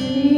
we